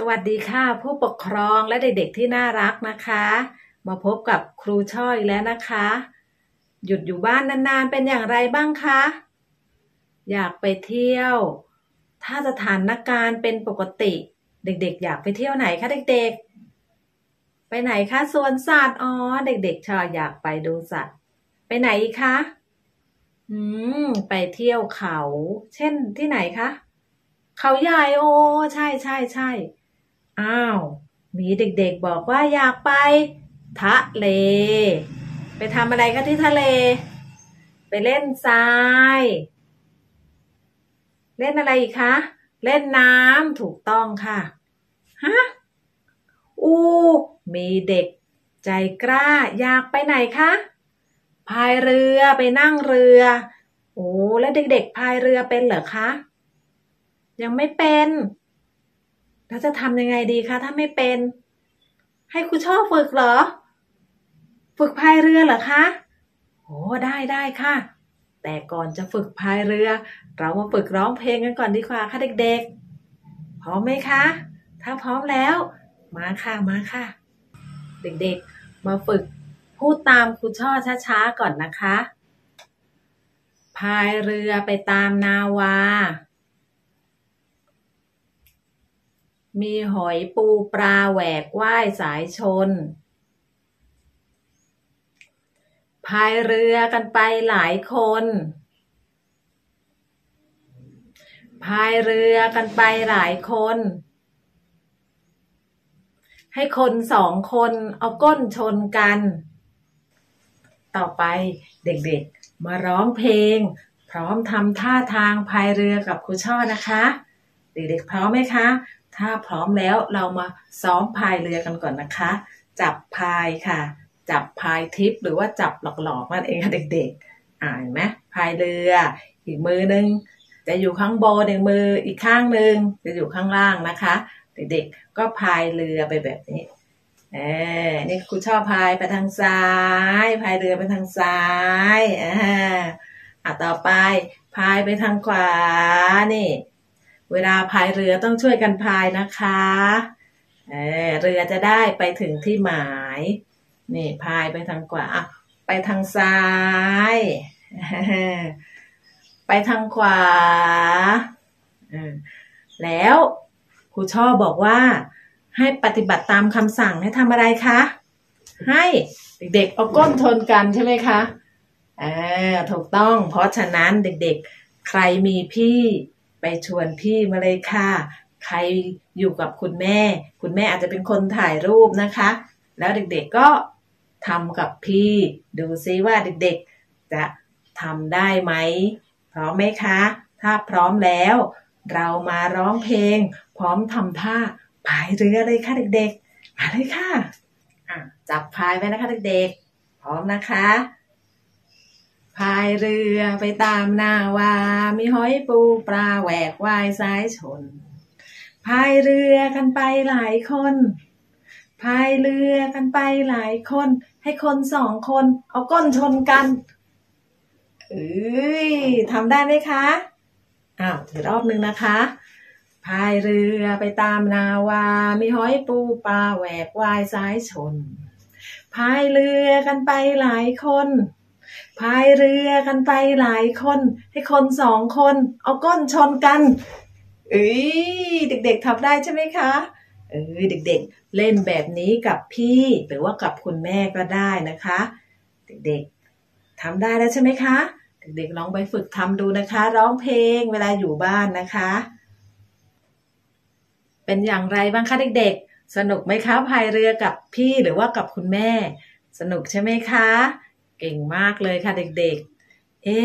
สวัสดีค่ะ ผู้ปกครองและเด็กๆที่น่ารักนะคะ มาพบกับครูช่อยแล้วนะคะ หยุดอยู่บ้านนานๆเป็นอย่างไรบ้างคะ อยากไปเที่ยว ถ้าสถานการณ์เป็นปกติ เด็กๆ อยากไปเที่ยวไหนคะเด็กๆ ไปไหนคะสวนสัตว์อ๋อเด็กๆชอบอยากไปดูสัตว์ ไปไหนคะอืมไปเที่ยวเขา เช่นที่ไหนคะเขาใหญ่โอ้ใช่ใช่ใช่ อ้าว มีเด็กๆบอกว่าอยากไป ทะเล ไปทำอะไรกันที่ทะเล ไปเล่นทราย เล่นอะไรอีกคะ เล่นน้ำถูกต้องค่ะฮะอู้มีเด็ก ใจกล้าอยากไปไหนคะพายเรือไปนั่งเรือ โอ้แล้วเด็กๆพายเรือเป็นเหรอคะ ยังไม่เป็น แล้วจะทำยังไงดีคะ ถ้าไม่เป็น ให้ครูชอบฝึกเหรอ ฝึกพายเรือเหรอคะโอ้ได้ได้ค่ะ แต่ก่อนจะฝึกพายเรือ เรามาฝึกร้องเพลงกันก่อนดีกว่าค่ะเด็กๆ พร้อมไหมคะ ถ้าพร้อมแล้ว มาค่ะมาค่ะ เด็กๆ มาฝึกพูดตามครูช่อช้าๆก่อนนะคะ พายเรือไปตามนาวา มีหอยปูปลาแหวกว่ายสายชน พายเรือกันไปหลายคน พายเรือกันไปหลายคน ให้คนสองคนเอาก้นชนกัน ต่อไปเด็กๆ มาร้องเพลง พร้อมทำท่าทางพายเรือกับครูช่อนะคะ เด็กๆพร้อมไหมคะ ถ้าพร้อมแล้วเรามาซ้อมพายเรือกันก่อนนะคะ จับพายค่ะ จับพายทิปหรือว่าจับหลอกๆนั่นเองค่ะเด็กๆ อ่านไหมพายเรือ อีกมือนึงจะอยู่ข้างบนอีกมืออีกข้างหนึ่งจะอยู่ข้างล่างนะคะ เด็กๆ ก็พายเรือไปแบบนี้เออนี่ครูชอบพายไปทางซ้าย พายเรือไปทางซ้ายอ่าต่อไปพายไปทางขวานี่ เวลาพายเรือต้องช่วยกันพายนะคะเเรือจะได้ไปถึงที่หมาย นี่พายไปทางขวาไปทางซ้าย ไปทางขวา แล้วครูช่อบอกว่าให้ปฏิบัติตามคำสั่งให้ทำอะไรคะ ให้เด็กๆเอาก้นทนกันใช่ไหมคะอ่าถูกต้อง เพราะฉะนั้นเด็กๆ ใครมีพี่ ไปชวนพี่มาเลยค่ะ ใครอยู่กับคุณแม่ คุณแม่อาจจะเป็นคนถ่ายรูปนะคะ แล้วเด็กๆก็ทำกับพี่ ดูซิว่าเด็กๆ จะทำได้ไหม พร้อมไหมคะ ถ้าพร้อมแล้ว เรามาร้องเพลง พร้อมทำท่าพายเรือเลยค่ะเด็กๆ มาเลยค่ะะจับพายไว้นะคะเด็กๆ พร้อมนะคะ พายเรือไปตามนาวา มีหอยปูปลาแหวกว่ายสายชน พายเรือกันไปหลายคน พายเรือกันไปหลายคน ให้คนสองคน เอาก้นชนกัน เอ้ยทำได้ไหมคะ อ้าวอีกรอบหนึ่งนะคะพายเรือไปตามนาวา มีหอยปูปลาแหวกว่ายสายชน พายเรือกันไปหลายคน พายเรือกันไปหลายคน ให้คนสองคน เอาก้นชนกันเอ้ยเด็กๆทำได้ใช่ไหมคะเออเด็กๆ เล่นแบบนี้กับพี่หรือว่ากับคุณแม่ก็ได้นะคะ เด็กๆทำได้แล้วใช่ไหมคะ เด็กๆลองไปฝึกทำดูนะคะ ร้องเพลงเวลาอยู่บ้านนะคะ เป็นอย่างไรบ้างคะเด็กๆ สนุกไหมคะพายเรือกับพี่หรือว่ากับคุณแม่ สนุกใช่ไหมคะ เก่งมากเลยค่ะเด็กๆ เอ๊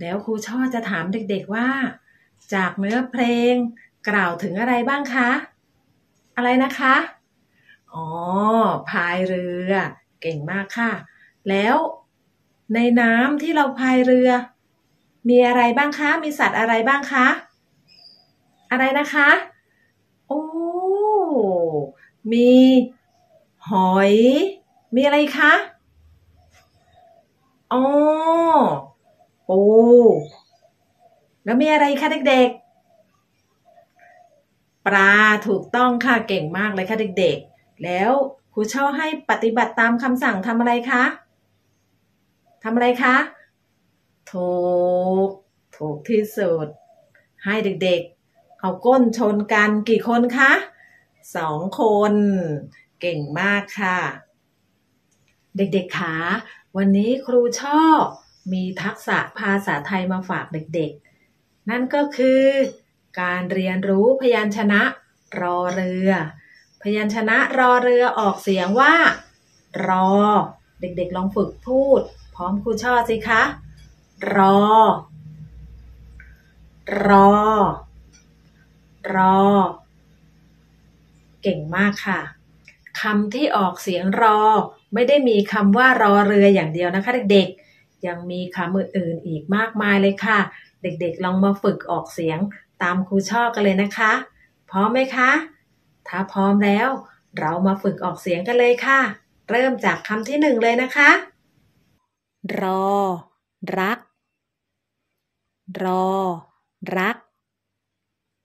แล้วครูช่อจะถามเด็กๆว่า จากเนื้อเพลงกล่าวถึงอะไรบ้างคะ อะไรนะคะ อ๋อพายเรือ เก่งมากค่ะ แล้วในน้ำที่เราพายเรือ มีอะไรบ้างคะ มีสัตว์อะไรบ้างคะ อะไรนะคะ โอ้ มีหอย มีอะไรคะ อ๋อปู แล้วมีอะไรคะเด็กๆ ปลาถูกต้องค่ะเก่งมากเลยค่ะเด็กๆ แล้วครูช่อให้ปฏิบัติตามคำสั่งทำอะไรคะทำอะไรคะถูก ถูกที่สุด ให้เด็กๆ เอาก้นชนกันกี่คนคะสองคน เก่งมากค่ะ เด็กๆคะ วันนี้ครูช่อมีทักษะภาษาไทยมาฝากเด็กๆ นั่นก็คือ การเรียนรู้พยัญชนะรอเรือ พยัญชนะรอเรือออกเสียงว่า รอ เด็กๆลองฝึกพูด พร้อมครูช่อสิคะ รอ รอ รอ เก่งมากค่ะ คำที่ออกเสียงรอ ไม่ได้มีคำว่ารอเรืออย่างเดียวนะคะเด็กๆ ยังมีคำอื่นๆอีกมากมายเลยค่ะ เด็กๆลองมาฝึกออกเสียงตามครูช่อกันเลยนะคะ พร้อมไหมคะ ถ้าพร้อมแล้ว เรามาฝึกออกเสียงกันเลยค่ะ เริ่มจากคำที่หนึ่งเลยนะคะ รอ รัก รอ รัก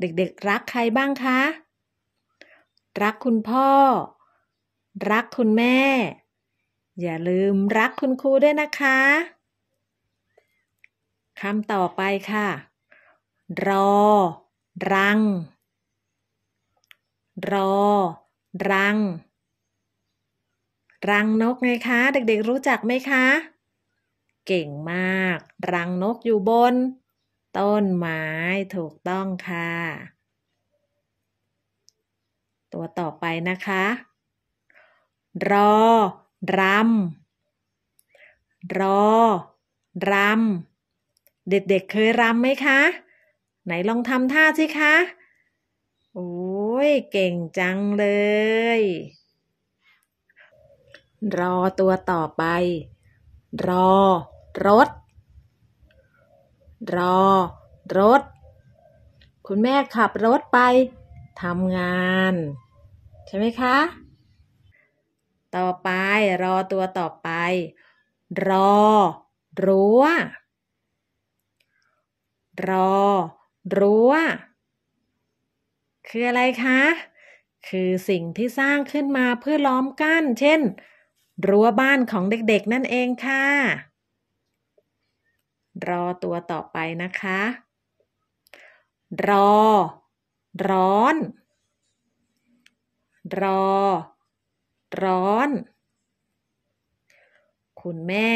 เด็กๆ รักใครบ้างคะ รักคุณพ่อ รักคุณแม่ อย่าลืมรักคุณครูด้วยนะคะคำต่อไปค่ะ รอ รัง รอ รัง รังนกไงคะ เด็กๆรู้จักไหมคะ เก่งมาก รังนกอยู่บน ต้นไม้ถูกต้องค่ะ ตัวต่อไปนะคะ รอ รำ รอ รำ เด็กๆเคยรำไหมคะ ไหนลองทำท่าสิคะ โอ้ย เก่งจังเลย รอตัวต่อไป รอ รถ รอ รถ คุณแม่ขับรถไปทำงาน ใช่ไหมคะ ต่อไป รอตัวต่อไป รอ รั้ว รอ รั้ว คืออะไรคะ คือสิ่งที่สร้างขึ้นมาเพื่อล้อมกั้น เช่น รั้วบ้านของเด็กๆ นั่นเองค่ะ รอตัวต่อไปนะคะ รอ ร้อน รอ ร้อน คุณแม่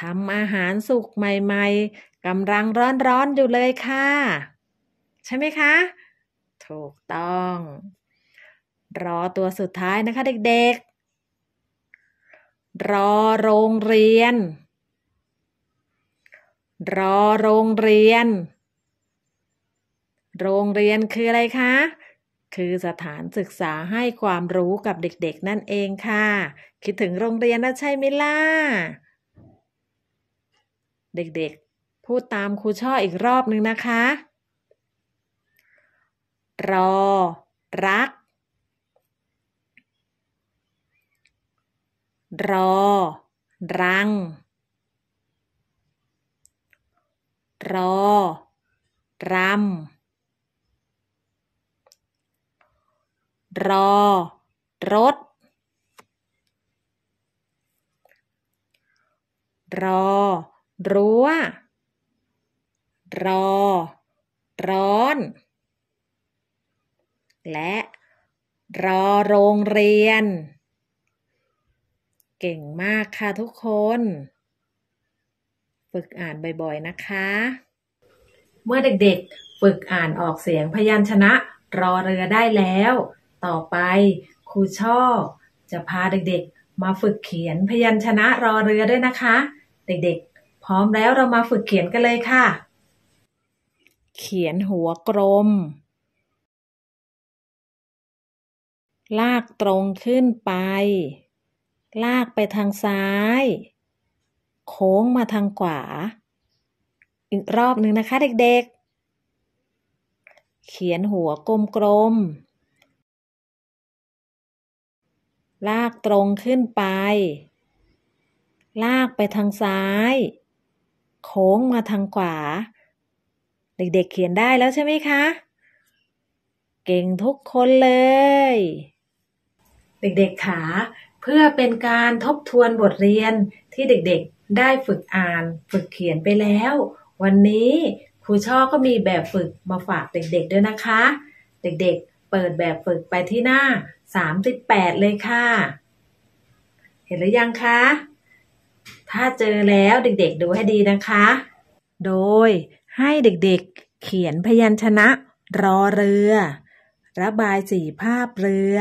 ทำอาหารสุกใหม่ๆกำลังร้อนๆอยู่เลยค่ะ ใช่ไหมคะ ถูกต้อง รอตัวสุดท้ายนะคะเด็กๆ รอโรงเรียน รอโรงเรียน โรงเรียนคืออะไรคะ คือสถานศึกษาให้ความรู้กับเด็กๆนั่นเองค่ะ คิดถึงโรงเรียนแล้วใช่ไหมล่ะ เด็กๆ พูดตามครูช่ออีกรอบนึงนะคะ รอ รัก รอ รัง รอ รำ รอ รถ รอ รั้ว รอ ร้อน และ รอโรงเรียน เก่งมากค่ะทุกคน ฝึกอ่านบ่อยๆนะคะ เมื่อเด็กๆ ฝึกอ่านออกเสียงพยัญชนะรอเรือได้แล้ว ต่อไปครูช่อ จะพาเด็กๆ มาฝึกเขียนพยัญชนะรอเรือด้วยนะคะ เด็กๆ พร้อมแล้วเรามาฝึกเขียนกันเลยค่ะ เขียนหัวกลม ลากตรงขึ้นไป ลากไปทางซ้าย โค้งมาทางขวา อีกรอบหนึ่งนะคะเด็กๆ เขียนหัวกลมๆ ลากตรงขึ้นไป ลากไปทางซ้าย โค้งมาทางขวา เด็กๆเขียนได้แล้วใช่ไหมคะ เก่งทุกคนเลย เด็กๆขาเพื่อเป็นการทบทวนบทเรียนที่เด็กๆได้ฝึกอ่านฝึกเขียนไปแล้ว วันนี้ครูช่อก็มีแบบฝึกมาฝากเด็กๆด้วยนะคะ เด็กๆเปิดแบบฝึกไปที่หน้า 38เลยค่ะ เห็นหรือยังคะ ถ้าเจอแล้วเด็กๆดูให้ดีนะคะ โดยให้เด็กๆเขียนพยัญชนะรอเรือ ระบายสีภาพเรือ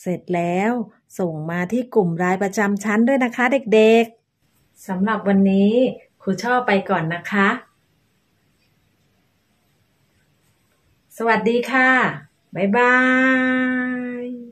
เสร็จแล้วส่งมาที่กลุ่มรายประจำชั้นด้วยนะคะ เด็กๆสำหรับวันนี้ครูชอบไปก่อนนะคะ สวัสดีค่ะ บ๊ายบาย